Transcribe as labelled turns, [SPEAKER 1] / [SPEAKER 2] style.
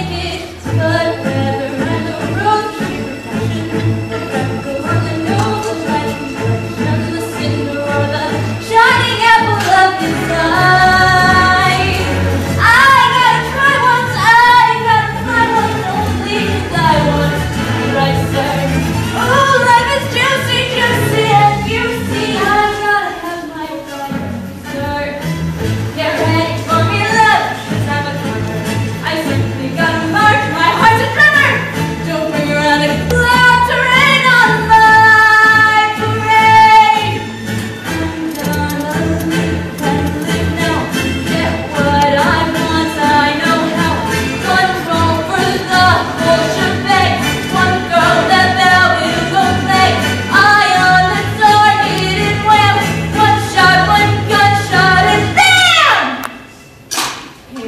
[SPEAKER 1] take it.